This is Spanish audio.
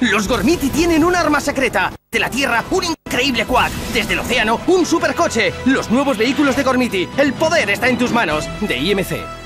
Los Gormiti tienen un arma secreta. De la Tierra, un increíble quad. Desde el océano, un supercoche. Los nuevos vehículos de Gormiti. El poder está en tus manos. De IMC.